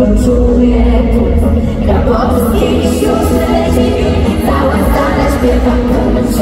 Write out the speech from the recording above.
bum, ciuch, czuję Grabowskiej sióstr leci Cała stara śpiewa bum,